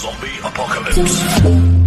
Zombie Apocalypse.